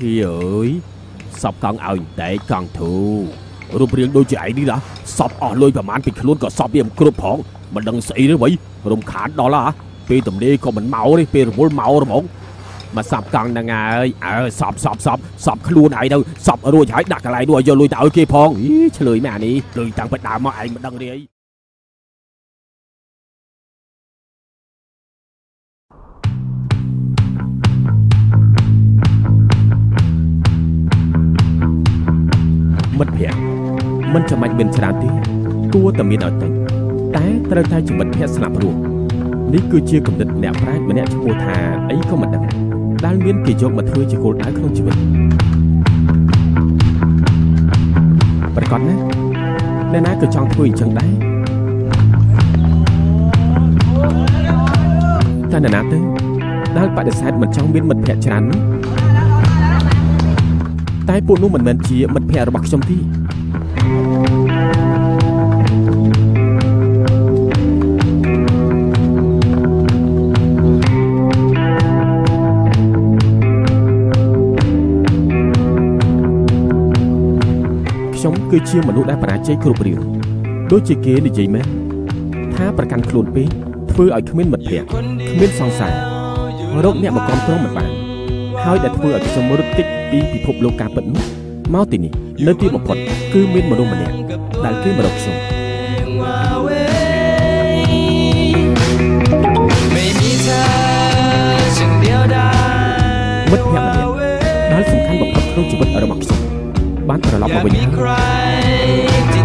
ហីអើយសពកង់ឲ្យតែកង់ធូរូបរាងដូចជាឯងនេះណាសពអស់លុយប្រមាណពីខ្លួនក៏សពវាមិនគ្រប់ផងមិនដឹងស្អីទេវៃរំខានដល់ហ่าពេលទំនេរក៏មិនមកទេពេលរវល់មករហ្មងមកសពកង់ហ្នឹងហើយអើសពសពសពសពខ្លួនហើយទៅសពរួចហើយដាក់កន្លែងនោះឲ្យយកលុយទៅឲ្យគេផងអីឆ្លើយមែនអានេះលុយតាំងពីដើមមកឯងមិនដឹងទេអី មិត្តភ័ក្តិមិនចាំបាច់មានច្រើនទេគួរតែមានឲ្យតិចតែត្រូវតែជាមិត្តភ័ក្តិស្លាប់រស់នេះគឺជាគំនិតអ្នកប្រាជ្ញម្នាក់ឈ្មោះថាអីក៏មិនដឹងដែលមានគេយកមកធ្វើជាគោលដៅក្នុងជីវិតប្រកបណាអ្នកណាក៏ចង់ធ្វើអញ្ចឹងដែរតែអ្នកណាទៅដែលបដិសេធមិនចង់មានមិត្តភ័ក្តិច្រើននោះ តែពួកនោះមិនមែនជាមិត្តភ័ក្តិរបស់ខ្ញុំទេខ្ញុំគឺជាមនុស្សដែលបរាជ័យគ្រប់រឿងដូចជាគេនិយាយមែនថាប្រកាន់ខ្លួនពេកធ្វើឲ្យគ្មានមិត្តភ័ក្តិគ្មានសង្សាររកអ្នកមកគ្រប់គ្រងមិនបាន ហើយដែលធ្វើឲ្យខ្ញុំរត់គេចពីពិភពលោកការពិតនោះមកទីនេះនៅទីបំផុតគឺមានមនុស្សម្នាក់ដែលគេមករកខ្ញុំមិត្តភក្តិម្នាក់ដែលសំខាន់បំផុតក្នុងជីវិតរបស់ខ្ញុំបានត្រឡប់មកវិញហើយ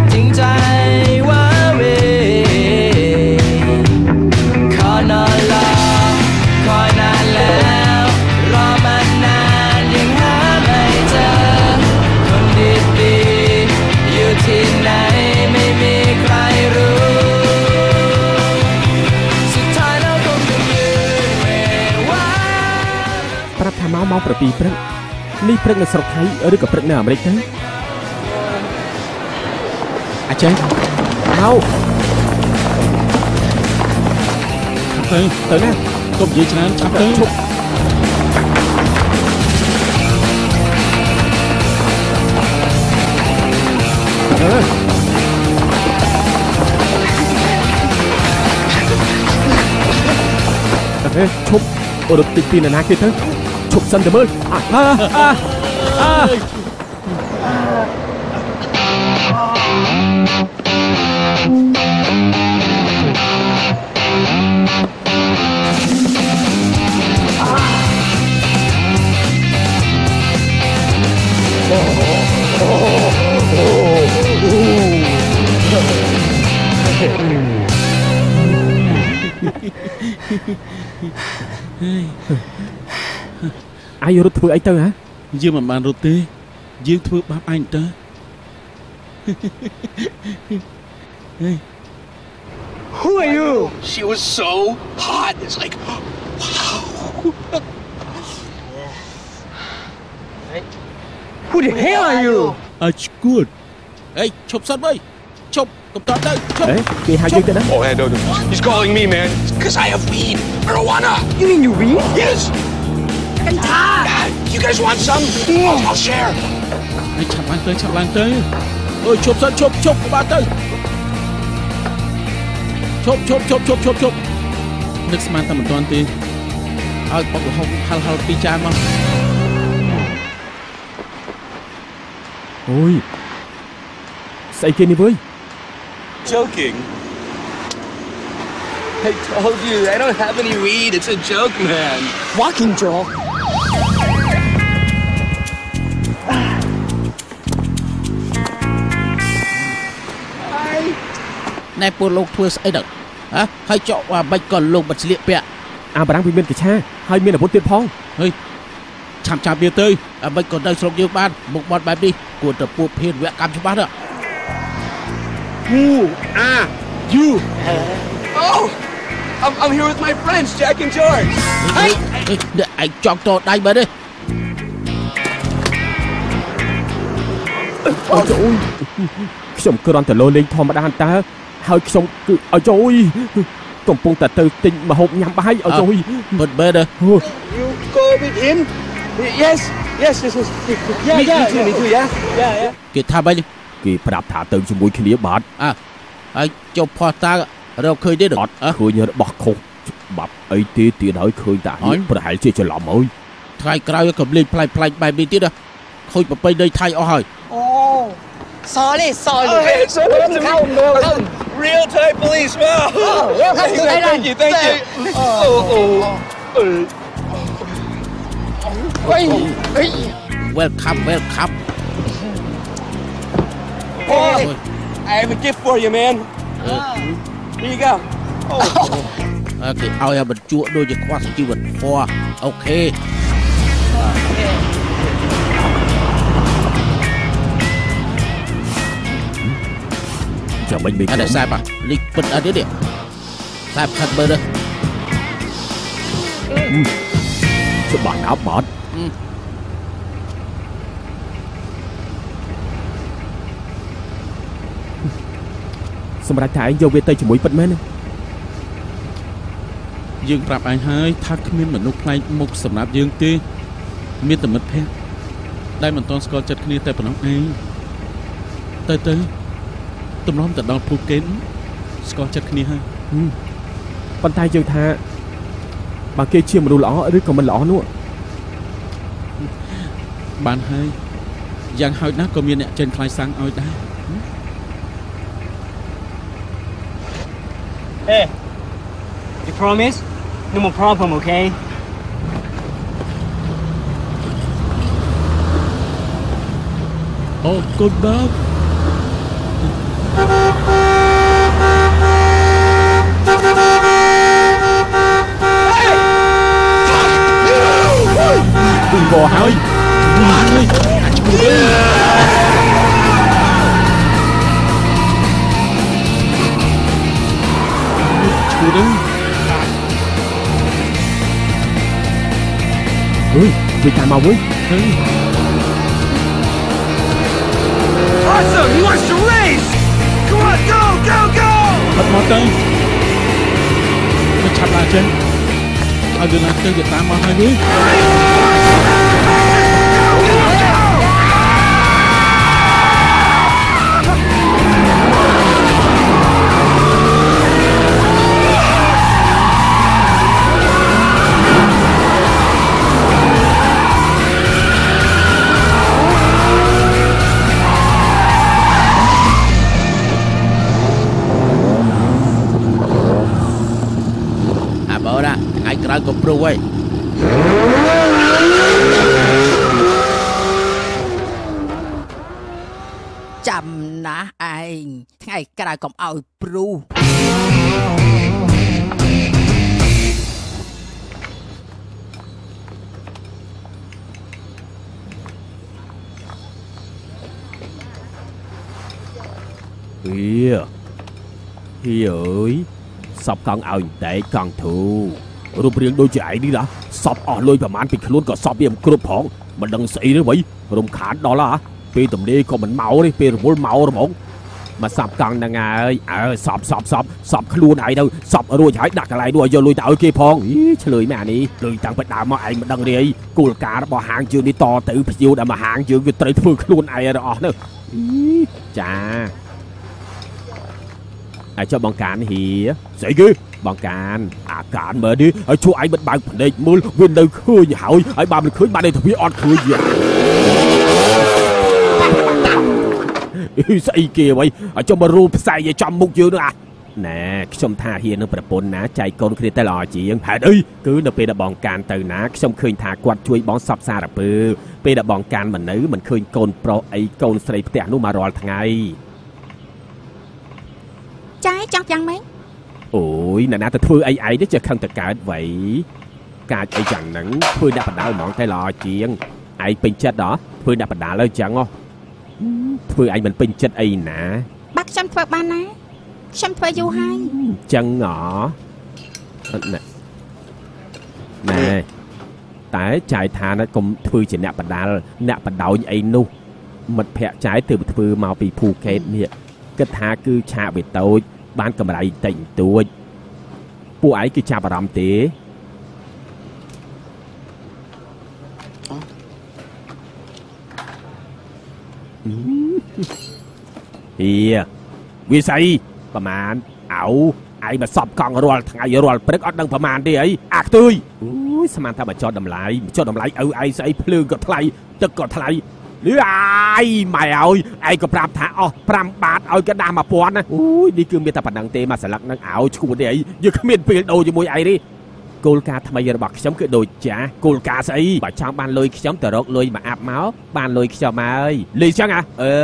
ប្រាប់ថាមកម៉ោង7ព្រឹកនេះព្រឹកនៅស្រុកថៃឬក៏ព្រឹកនៅអាមេរិកទៅអាចចេះមកទៅទៅណាកុំនិយាយច្រើនឆាប់ទៅឈប់អឺអេឈប់រត់តិចពីនរណាគេទៅ ឈប់សិនទៅមើលអា អាអាអាអាយរត់ធ្វើអីទៅហ៎យើងមិនបានរត់ទេយើងធ្វើបាបឯងទៅ Who are you? She was so hot. It's like, wow. Who the hell are you? អើឈួតអេឈប់សិនមើលឈប់កុំតទៅឈប់អេគេហៅយើងទៅណា Oh, hey, no, no. He's calling me, man. Because I have weed. Marijuana. You mean you read? Yes. Yeah, you guys want some? I'll, I'll share. ហើយឆាប់ឡើងទៅឆាប់ឡើងទៅអើយឈប់សិនឈប់ឈប់កុំបានទៅឈប់ឈប់ឈប់ឈប់ឈប់ឈប់នឹកស្មានតែមិនទាន់ទេឲ្យបុករហុកហលហលពីរចានមក អូយស្អីគេនេះវើយ Joking. I told you, I don't have any weed. It's a joke, man. Walking Joel. ណែពួកលោកធ្វើស្អីទៅហ៎ហើយចောက်អាបាច់ក៏លោកបាត់ស្លៀកពាក់អាបារាំងវាមានកញ្ឆាហើយមានអាវុធទៀតផងឆាប់ឆាប់ទៀតទៅអាបាច់ក៏នៅស្រុកយើងបានមុខបត់បែបនេះគួរតែពួកភេទវកម្មច្បាស់ទៅ Who are you? Oh, I'm, I'm here with my friends, Jack and George. ហើយនេះឯងចង់តដៃបើទេអូយអូយខ្ញុំគ្រាន់តែលោលេងធម្មតាតើ ហើយខ្ញុំគឺអោយអូយកំពុងតែទៅទិញម្ហូបញ៉ាំបាយអោយអូយពិតមែនទេអូ You go with him? Yes. Yes, yes, yes. Yeah, me, yeah, me too, me too, yeah? Yeah, yeah. គេថាម៉េចគេប្រាប់ថាទៅជាមួយគ្នាបាទហើយចុះផោះតារកឃើញទេអត់ឃើញរបស់ខុសច្បាប់អីទេទៀតហើយឃើញតាអញប្រហែលជាច្រឡំហើយថ្ងៃក្រោយក៏លេងផ្លែកផ្លែកបែបនេះទៀតណាខូចប្រពៃដីថៃអស់ហើយ Oh, sorry, sorry. Oh, hey, so nice to meet Welcome, you. welcome. Real Thai police, wow. Oh, welcome to thank Thailand. you, thank you. Oh, oh. Uh, Ôi, ôi. welcome welcome hey, I have a gift for you, man. Here you go. អើគេឲ្យឲ្យបញ្ជក់ដូចជាខ្វះជីវិតហ្វអូខេចាំមិ នមានអត់តែខ្ញុំសែបលីកពិតអត់ទេនេះសែបខាត់មើលទៅច្បាស់ណាស់បាទអឺសម្រាប់ថាឯងយកវាទៅជាមួយពិតមែនទេយើងប្រាប់ឯងហើយថាគ្មានមនុស្សផ្លែកមុខសម្រាប់យើងទេមានតែមិត្តភក្តិដែលមិនតន់ស្គាល់ចិត្តគ្នាតែប៉ុណ្ណោះឯងទៅទៅ ទំនំទៅដល់ភូកេនស្គាល់ចិត្តគ្នាហើយប៉ុន្តែយើងថាបើគេជាមនុស្សល្អឬក៏មិនល្អនោះបានហើយយ៉ាងហោចណាស់ក៏មានអ្នកចេញថ្លៃសាំងឲ្យដែរ Hey, you promise? No more problem, okay? អូគុណបាទ ពីវហើយបានហើយអាចឈ្មោះឈ្មោះនឹងអើយវាតាមមកវិញហើយ Awesome! He wants to race! Go! អត់មកទៅមិនឆាប់ឡើងចេញឲ្យវាឡើងទៅវាតាមមកហើយវិញ ថ្ងៃក្រោយក៏ព្រុសហើយចាំណាស់ឯងថ្ងៃក្រោយកុំឲ្យព្រុសហៀហៀអើយសពកង់ឲ្យតែកង់ធូ រូបរាងដូចជាឯងនេះណាសពអស់លុយប្រមាណពីខ្លួនក៏សពវាមិនគ្រប់ផងមិនដឹងស្អីទេវៃរំខានដល់ហ่าពេលទំនេរក៏មិនមកទេពេលរវល់មករហ្មងមកសពកង់ហ្នឹងហើយអើសពសពសពសពខ្លួនឯងទៅសពរួចហើយដាក់កន្លែងនោះឲ្យយកលុយទៅឲ្យគេផងអីឆ្លើយមែនអានេះលុយតាំងពីដើមមកឯងមិនដឹងទេអីគោលការណ៍របស់ហាងជើងនេះតទៅភ្ញៀវដែលមកហាងយើងវាត្រូវធ្វើខ្លួនឯងឲ្យអស់នោះអីចា អាចចុះបង្កានហៀស្អីគេបង្កានអាការមើលនេះឲ្យជួឯងមិនបើកភ្នែកមើលវានៅឃើញហើយហើយបើមិនឃើញបានតែទ្វាអត់ឃើញទៀតអីស្អីគេអ្វីឲ្យចុះមករូបផ្សាយឲ្យចំមុខយើងនោះអាណែខ្ញុំថាហៀនឹងប្រពន្ធណាចែកកូនគ្នាទៅល្អជាងហេតុអីគឺនៅពេលដែលបងកានទៅណាខ្ញុំឃើញថាគាត់ជួយបងសពសារពើពេលដែលបងកានមិននៅមិនឃើញកូនប្រុសអីកូនស្រីផ្ទះនោះមករាល់ថ្ងៃ ចាយចង់យ៉ាងម៉េចអូយអ្នកណាទៅធ្វើអីឯងទៅចេះខឹងតកើតវៃកាចអីចឹងហ្នឹងធ្វើអ្នកបដាលហ្មងតែល្អជាងឯងពេញចិត្តហ៎ធ្វើអ្នកបដាលហើយចឹងហ៎ធ្វើឯងមិនពេញចិត្តអីណាបើខ្ញុំធ្វើបានណាខ្ញុំធ្វើយូរហើយចឹងហ៎អត់ណែណែតែចាយថាណាកុំធ្វើជាអ្នកបដាលអ្នកបដោញអីនោះមិត្តភ័ក្ដិចាយទើបធ្វើមកពីភូកេតនេះគិតថាគឺឆាកវាតូច បានកម្រៃតិចបន្តួចពួកឯងគឺចាប់អារម្មណ៍ទេហៀវាស្អីប្រមាណអោឯងមកសពកង់រាល់ថ្ងៃរាល់ព្រឹកអត់ដឹងប្រមាណទេអីអាខ្ទួយអូយស្មានថាមកចោតតម្លៃចោតតម្លៃឪឯងស្អីភ្លើងក៏ថ្លៃទឹកក៏ថ្លៃលឺ អាយម៉ែអើយឯងក៏ប្រាប់ថាអស់5បាតឲ្យកដាស់1000ណាអូយនេះគឺមានតែប៉ុណ្្នឹងទេមកស្លឹកនឹងឲ្យឈួតទេអីយើងគ្មានពេលដូរជាមួយឯងទេគោលការណ៍ថ្មីរបស់ខ្ញុំគឺដូចចាស់គោលការណ៍ស្អីបើចង់បានលុយខ្ញុំទៅរកលុយមកអាប់មកបានលុយខ្ញុំហើយលេងចឹងហ៎អឺ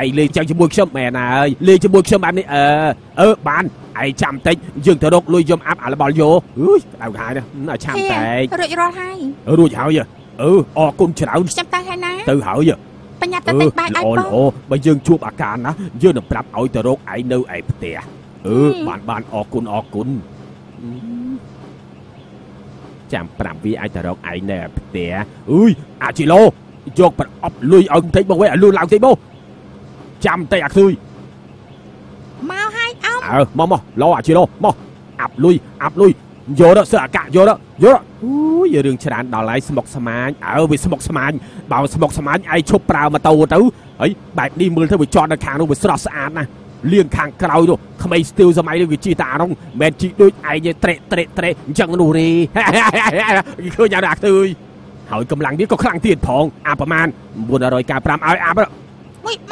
ឯងលេងចឹងជាមួយខ្ញុំមែនហើយលេងជាមួយខ្ញុំបែបនេះអឺអឺបានឯងចាំតិចយើងទៅរកលុយយំអាប់អារបល់យោអើយក្តៅក្រហាយណាឲ្យឆាំតែរួចរាល់ហើយរួចហើយអឺអរគុណច្រើនខ្ញុំទៅហើយណា ទៅហើយបញ្ញាទៅអឺទិញបាយឲ្យល្អបងល្អបើយើងជួបអាការណាយើងនឹងប្រាប់ឲ្យទៅរកឯងនៅឯផ្ទះអឺហឹមបានបានអរគុណអរគុណចាំប្រាប់វាឲ្យទៅរកឯងនៅឯផ្ទះអើយអាជីឡូយកប្រអប់លុយឲ្យបន្តិចមកវិញឲ្យលឿនឡើងតិចមកចាំតិចអាខ្ទួយមកហើយអោមអើមកមកលោអាជីឡូមកអាប់លុយអាប់លុយ យកទៅសើអាកាក់យកទៅយកទៅអូយរឿងច្រើនដល់ហើយស្មុកស្មាញអើវាស្មុកស្មាញបើស្មុកស្មាញឯងឈប់ប្រើម៉ូតូទៅហើយបែបនេះមើលទៅវាចតនៅខាងនោះវាស្រស់ស្អាតណាស់លៀងខាងក្រោយនោះក្មេងស្ទីលសម័យនេះវាជិះតាអានោះមិនជិះដូចឯងទេត្រេកត្រេកត្រេកអញ្ចឹងនោះទេឃើញយ៉ាងណាទៅហើយកម្លាំងវាក៏ខ្លាំងទៀតផងអាប្រមាណ995ឲ្យអាប់មួយម៉ែ